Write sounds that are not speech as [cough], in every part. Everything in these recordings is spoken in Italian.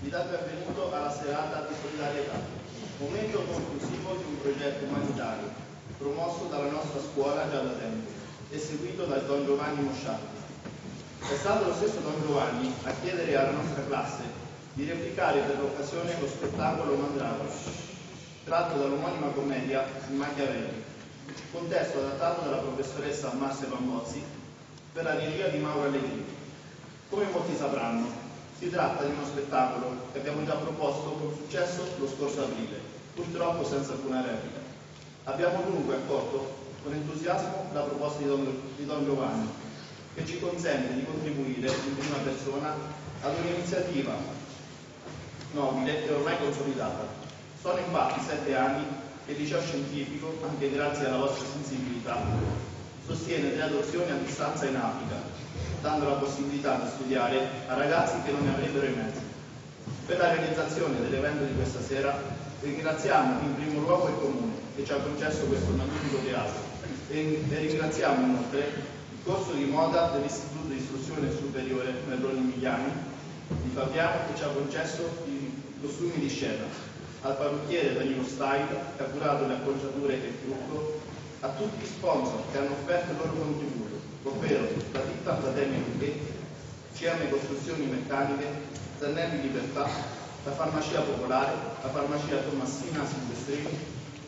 vi dà il benvenuto alla serata di solidarietà, momento conclusivo di un progetto umanitario promosso dalla nostra scuola già da tempo e seguito dal Don Giovanni Mosciatti. È stato lo stesso Don Giovanni a chiedere alla nostra classe di replicare per l'occasione lo spettacolo Mandragora, tratto dall'omonima commedia di Machiavelli, contesto adattato dalla professoressa Marcia Bambozzi per la regia di Mauro Allegrini. Come molti sapranno, si tratta di uno spettacolo che abbiamo già proposto con successo lo scorso aprile, purtroppo senza alcuna replica. Abbiamo dunque accolto con entusiasmo la proposta di Don, di Don Giovanni, che ci consente di contribuire in prima persona ad un'iniziativa nobile e ormai consolidata. Sono infatti sette anni che il liceo scientifico, anche grazie alla vostra sensibilità, sostiene delle adozioni a distanza in Africa, dando la possibilità di studiare a ragazzi che non ne avrebbero i mezzi. Per la realizzazione dell'evento di questa sera ringraziamo in primo luogo il Comune che ci ha concesso questo magnifico teatro. E, ringraziamo inoltre il corso di moda dell'Istituto di Istruzione Superiore Merloni Migliani di Fabiano che ci ha concesso i costumi di scena, al parrucchiere Danilo Style che ha curato le acconciature e il trucco, a tutti gli sponsor che hanno offerto il loro contributo, ovvero la ditta Fratelli Lucchetti, CM Costruzioni Meccaniche, Zannelli Libertà, la Farmacia Popolare, la Farmacia Tommassina Silvestrini,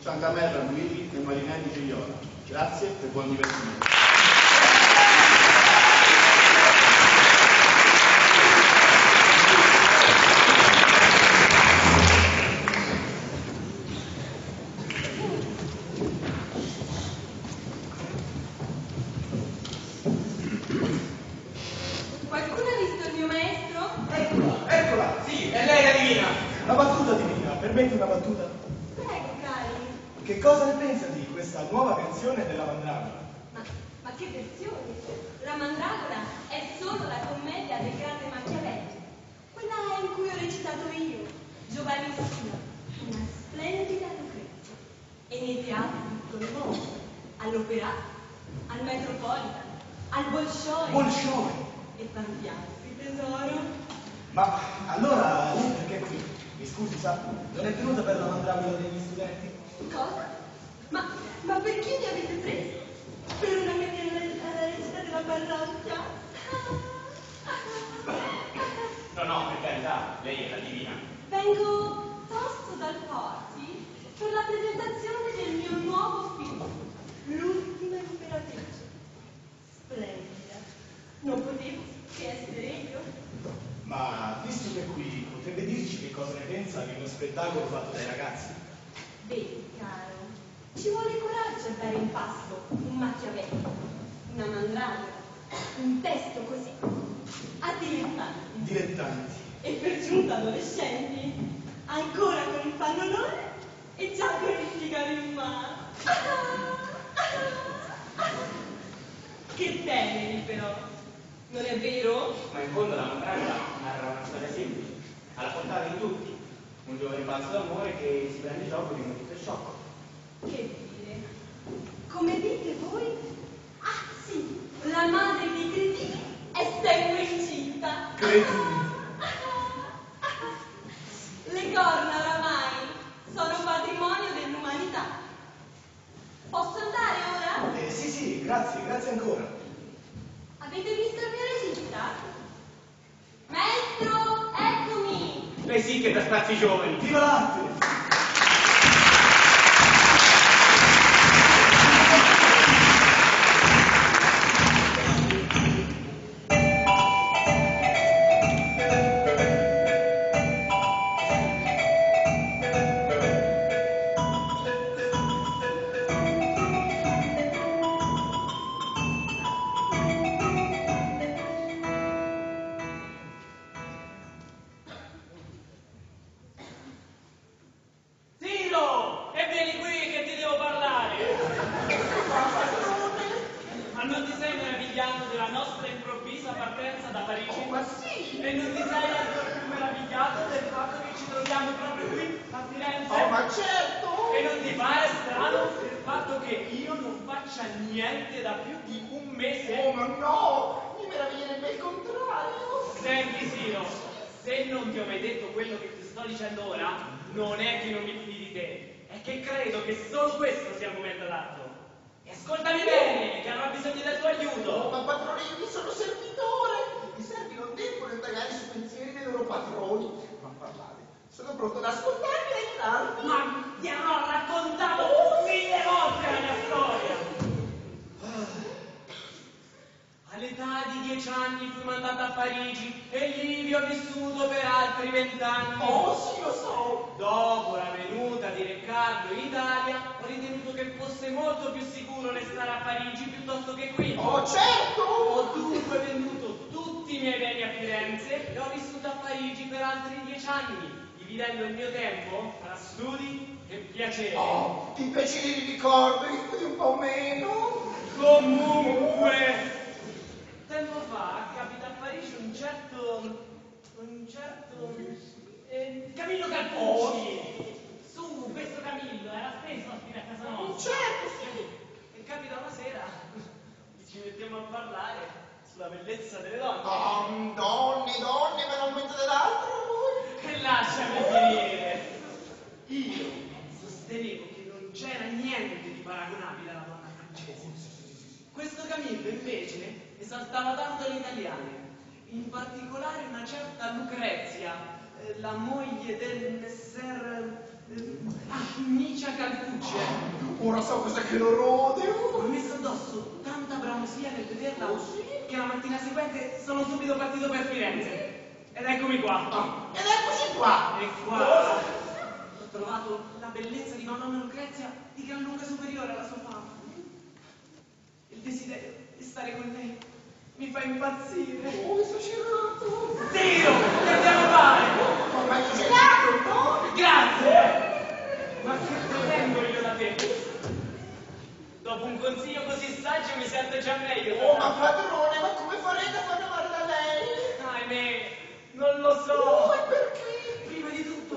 Ciancamerra Luigi e Marinelli Gigliola. Grazie e buon divertimento. Qualcuno ha visto il mio maestro? Eccola, eccola, Sì, è lei la divina. la battuta divina, permetti una battuta? Prego, cari. Che cosa ne pensa di questa nuova versione della Mandragora? Ma, ma che versione? La Mandragora è solo la commedia del grande Machiavelli. Quella in cui ho recitato io, giovanissima, una splendida Lucrezia. E nei teatri di tutto il mondo, all'Opera, al Metropolitan, al Bolshoi Bolshoi! e tanti altri, tesoro. Ma allora lei perché qui? Mi scusi, sa, non è venuta per la Mandragora degli studenti? Cosa? Ma, ma per chi mi avete preso? Per una che Vengo tosto dal Forti per la presentazione del mio nuovo film, L'ultima imperatrice. Splendida. Non potevo che essere io. Ma visto che è qui, potrebbe dirci che cosa ne pensa di uno spettacolo fatto dai ragazzi? Vedi, caro, ci vuole coraggio a dare in pasto un Machiavelli, una mandragora, un testo così, a dilettanti. Dilettanti. E per giunta adolescenti, ancora con il pannolone e già con il sigaro in mano. Che teneri però, non è vero? Ma in fondo la mandragora narra una storia semplice, alla portata di tutti. Un giovane pazzo d'amore che si prende gioco di un marito sciocco. Che dire? Come dite voi? Ah sì, la madre dei cretini è sempre incinta. Cretini. Parigi? ma sì! E non ti sei ancora più meravigliato del fatto che ci troviamo proprio qui a Firenze? Oh, ma certo! E non ti pare strano il fatto che io non faccia niente da più di un mese? Oh, ma no! Mi me ravvilerebbe il contrario. Senti Siro, se non ti ho mai detto quello che ti sto dicendo ora, non è che non mi fidi di te, è che credo che solo questo sia il momento adatto. E ascoltami bene, che avrò bisogno del tuo Oh, aiuto. ma padrone, io vi sono servitore. Padroni. Ma parlate, sono pronto ad ascoltarvi e aiutarvi. Ma ti avrò raccontato mille volte la mia storia. All'età di dieci anni fui mandato a Parigi e lì vi ho vissuto per altri vent'anni. Oh, sì, lo so. Dopo la venuta di Riccardo in Italia, ho ritenuto che fosse molto più sicuro restare a Parigi piuttosto che qui. Oh, certo. Ho dunque venduto tutti i miei beni a Firenze e ho vissuto a Parigi per altri dieci anni, dividendo il mio tempo tra studi e piacere. Oh, i piaceri li ricordo, studi un po' meno. Comunque, tempo fa capita a Parigi un certo. un certo. eh, Camillo Calpucci. Su, questo Camillo era spesso a fine a casa nostra. Certo, sì. E capita una sera, ci mettiamo a parlare sulla bellezza delle donne. Oh, donne, donne, ma non mentre dell'altro voi. E lasciami finire. Io sostenevo che non c'era niente di paragonabile alla donna francese. Questo Camillo invece esaltava tanto le italiane, in particolare una certa Lucrezia, eh, la moglie del messer eh, ah, Micia Calpucci. eh. Ora so cos'è che lo rode. Ho oh. messo addosso tanta bramosia nel vederla Oh, sì? Che la mattina seguente sono subito partito per Firenze. Ed eccomi qua. Ah, ed eccoci qua. E qua ho trovato la bellezza di Madonna Lucrezia di gran lunga superiore alla sua fama. Il desiderio di stare con lei mi fa impazzire. Oh, esagerato. Dio, che andiamo a fare? Oh, ma esagerato, no? Grazie! Ma che pretendo io da te? Dopo un consiglio così saggio mi sento già meglio. Oh, ma padrone, ma come farete a farmi amare da lei? Ahimè, non lo so. Oh, e perché? Prima di tutto,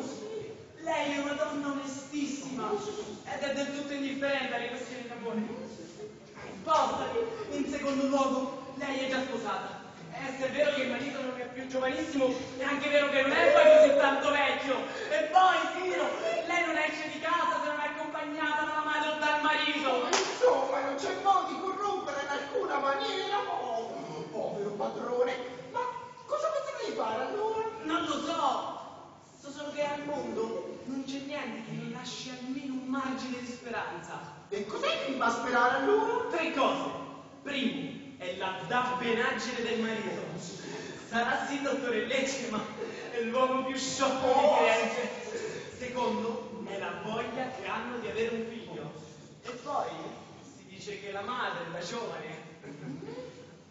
lei è una donna onestissima ed è del tutto indifferente alle questioni d'amore. Spostati. In secondo luogo, lei è già sposata. E se è vero che il marito non è più giovanissimo, è anche vero che non è poi così tanto vecchio. E poi, Siro, lei non esce di casa se non è accompagnata dalla madre o dal marito. Insomma, non c'è modo di corrompere in alcuna maniera. Oh, povero padrone. Ma cosa potrei fare allora? Non lo so. So solo che al mondo non c'è niente che non lasci almeno un margine di speranza. E cos'è che mi fa sperare allora? Tre cose. Primo, è la dabbenaggine del marito. Sarà sì dottore Lecce, ma è l'uomo più sciocco di Firenze. Secondo, è la voglia che hanno di avere un figlio. E poi dice che la madre, da giovane,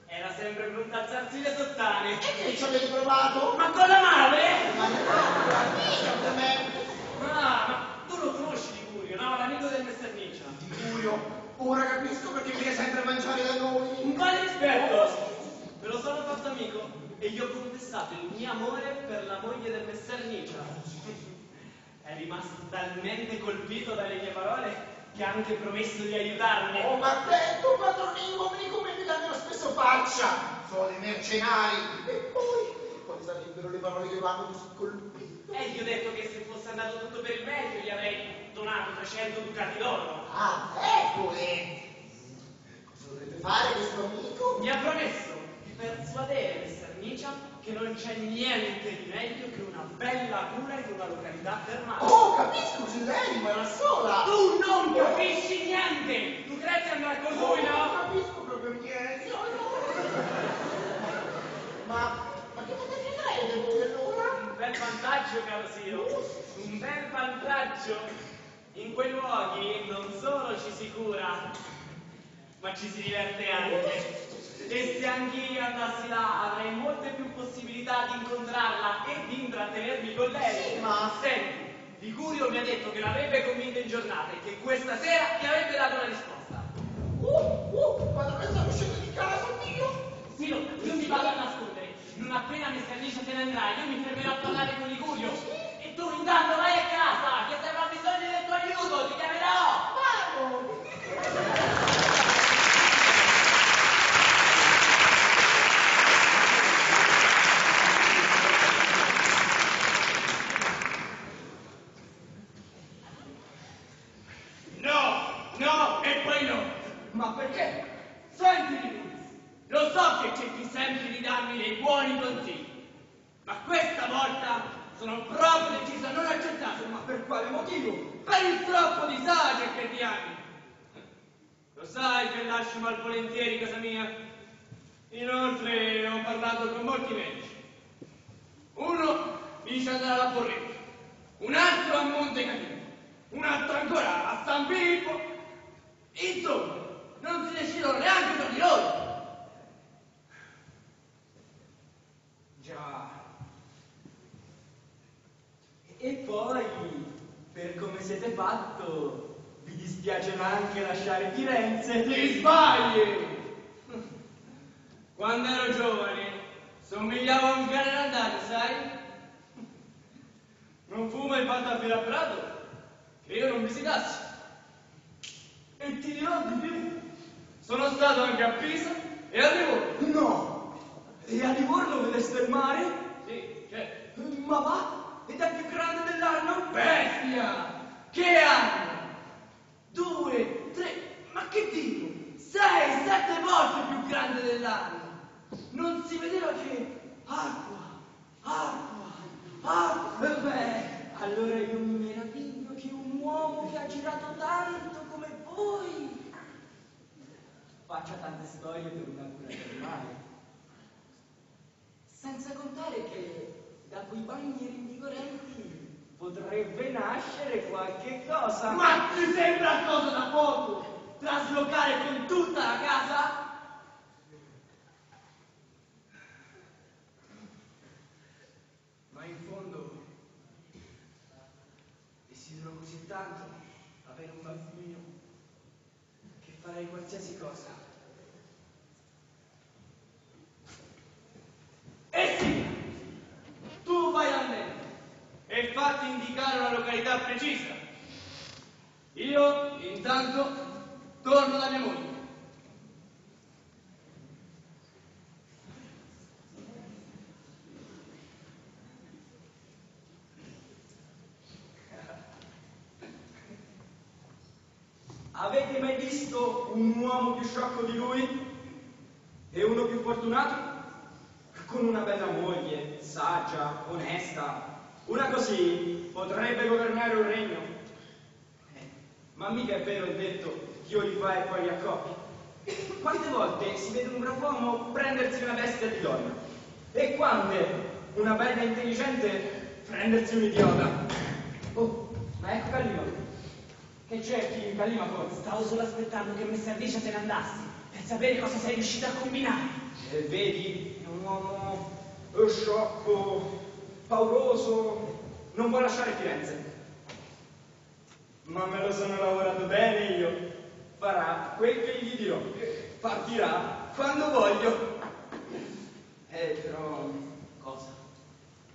era sempre pronta a alzarsi le sottane. E che ci avete provato? Ma con la madre? Ma no, la ovviamente. Ah, ma tu lo conosci Ligurio, no? L'amico del Messer Niccia. Sicuro. Ora capisco perché viene sempre a mangiare da noi. Un quale rispetto? Me lo sono fatto amico e gli ho confessato il mio amore per la moglie del messer Niccia. È rimasto talmente colpito dalle mie parole che ha anche promesso di aiutarmi. Oh, ma attento, padrone, gli uomini come mi danno spesso faccia. Sono dei mercenari. E poi, quali sarebbero le parole che vanno così colpito? E gli ho detto che se fosse andato tutto per il meglio gli avrei donato 300 ducati d'oro. Ah, eccole! Cosa dovrebbe fare questo amico? Mi ha promesso di persuadere messer Niccia che non c'è niente di meglio che una bella cura in una località termale. Oh, capisco che lei rimarrà sola! Tu non capisci niente! Lucrezia andrà con lui, Non no? capisco proprio niente. No, no. Ma, ma che potete credere voi allora? Un bel vantaggio, caro Siro. Un bel vantaggio. In quei luoghi non solo ci si cura, ma ci si diverte anche. E se anch'io andassi là avrei molte più possibilità di incontrarla e di intrattenermi con lei. Sì, ma- senti, Ligurio mi ha detto che l'avrebbe convinta in giornata e che questa sera ti avrebbe dato una risposta. Uh, uh, padrone sta uscendo di casa, oddio! Siro, io mi vado a nascondere. Non appena Messer Alicia te ne andrà, io mi fermerò a parlare con Ligurio. E tu intanto vai a casa, che se avrò bisogno del tuo aiuto, ti chiamerò. Vado! di no. Ma perché? Senti, Luis, lo so che cerchi sempre di darmi dei buoni consigli, ma questa volta sono proprio deciso a non accettarlo. Ma per quale motivo? Per il troppo disagio che ti hai. Lo sai che lascio malvolentieri casa mia? Inoltre ho parlato con molti medici. Uno dice andare alla Porretta, un altro a Monte Canino, un altro ancora a San Filippo. Insomma, non si decidono neanche tra di loro. Già. E poi, siete fatto, vi dispiace anche lasciare Firenze? Ti sbagli! [laughs] Quando ero giovane somigliavo a un cane randato, sai? Non fu mai fatta per a Prato che io non visitassi. E ti dirò di più. Sono stato anche a Pisa e a Livorno. No! E a Livorno vedeste il mare? Sì, certo. Ma va? Ed è più grande dell'anno? Bestia! Che anno? Due, tre, ma che dico? Sei, sette volte più grande dell'anno! Non si vedeva che acqua, acqua, acqua! Beh, allora io mi meraviglio che un uomo che ha girato tanto come voi faccia tante storie per una cura del mare. Senza contare che da quei bagni rinvigorenti potrebbe nascere qualche cosa. Ma ti sembra cosa da poco? Traslocare con tutta la casa? Ma in fondo desidero così tanto avere un bambino che farei qualsiasi cosa. Eh sì! Tu vai da me e fatti indicare una località precisa. Io, intanto, torno da mia moglie. Avete mai visto un uomo più sciocco di lui? E uno più fortunato? Con una bella moglie, saggia, onesta. Una così potrebbe governare un regno. Eh, ma mica è vero il detto chi o li fa e poi li accoppia. Quante volte si vede un bravo uomo prendersi una bestia di donna? E quante una bella intelligente prendersi un idiota? Oh, ma ecco Callimaco. Che cerchi Callimaco? Stavo solo aspettando che Messer Alicia te ne andassi per sapere cosa sei riuscito a combinare. E vedi, è un uomo eh, sciocco, pauroso, non vuole lasciare Firenze. Ma me lo sono lavorato bene io. Farà quel che gli dirò. Partirà quando voglio. Eh, però... Cosa?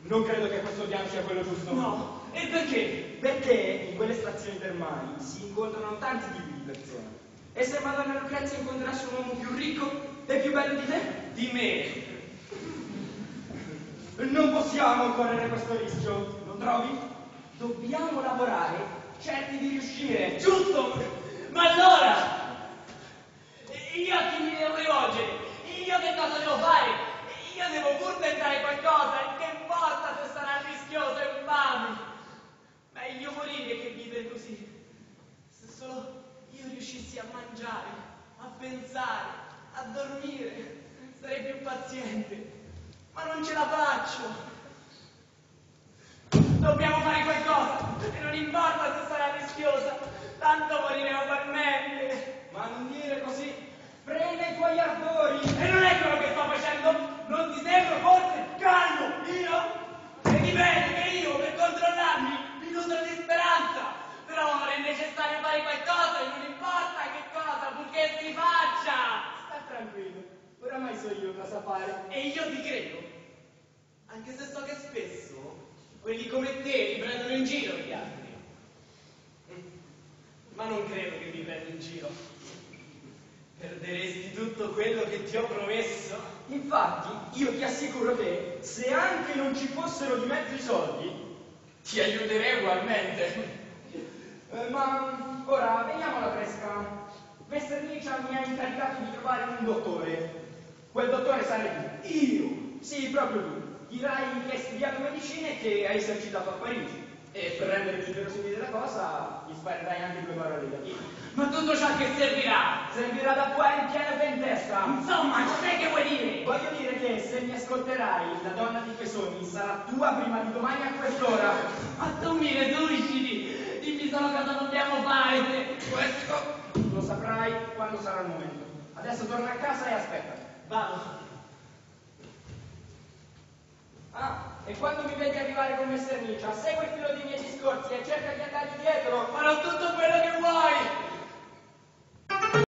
Non credo che questo piano sia quello giusto. No, e perché? Perché in quelle stazioni termali si incontrano tanti tipi di persone. E se Madonna Lucrezia incontrasse un uomo più ricco e più bello di te? Di me. Non possiamo correre questo rischio, non trovi? Dobbiamo lavorare, certi di riuscire. Giusto! Ma allora? Io a chi mi devo rivolgere? Io che cosa devo fare? Io devo pur tentare qualcosa, e che importa se sarà rischioso e infame? Meglio morire che vivere così. Se solo io riuscissi a mangiare, a pensare, a dormire, sarei più paziente. Ma non ce la faccio. Dobbiamo fare qualcosa e non importa se sarà rischiosa, tanto morire ugualmente. Ma non dire così, frena i tuoi E non è quello che sto facendo? Non ti sembro forse calmo? Io? Vedi bene che io per controllarmi mi nutro di speranza. Però ora è necessario fare qualcosa e non importa che cosa, purché si faccia. Sta tranquillo, oramai so io cosa fare. E io ti credo. Anche se so che spesso quelli come te mi prendono in giro gli altri. Ma non credo che mi prenda in giro. Perderesti tutto quello che ti ho promesso. Infatti, io ti assicuro che se anche non ci fossero di mezzo i soldi, Ti aiuterei ugualmente. eh, ma ora veniamo alla fresca. Messer Messer Nicia mi ha incaricato di trovare un dottore. Quel dottore sarebbe io, sì, proprio tu. Dirai che hai studiato medicina e che hai esercitato a Parigi. E per rendere più verosimile la cosa, gli sparerai anche due parole di latino. Ma tutto ciò che servirà? Servirà da qua in piena in testa. Insomma, cos'è che vuoi dire? Voglio dire che se mi ascolterai, la donna di tuoi sogni sarà tua prima di domani a quest'ora. Ma tu mi reducidi, dimmi solo cosa dobbiamo fare. Questo lo saprai quando sarà il momento. Adesso torna a casa e aspetta. Vado. Ah, e quando mi vedi arrivare come Messer Nicio, segui il filo dei miei discorsi e cerca di andargli dietro. Farò tutto quello che vuoi!